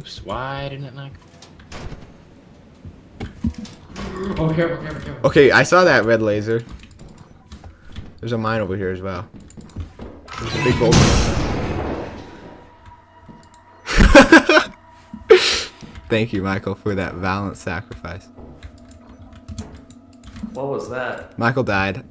Oops, why didn't it like? Oh, careful, careful, careful. Okay, I saw that red laser. There's a mine over here as well. There's a big bolt. Thank you, Michael, for that valiant sacrifice. What was that? Michael died.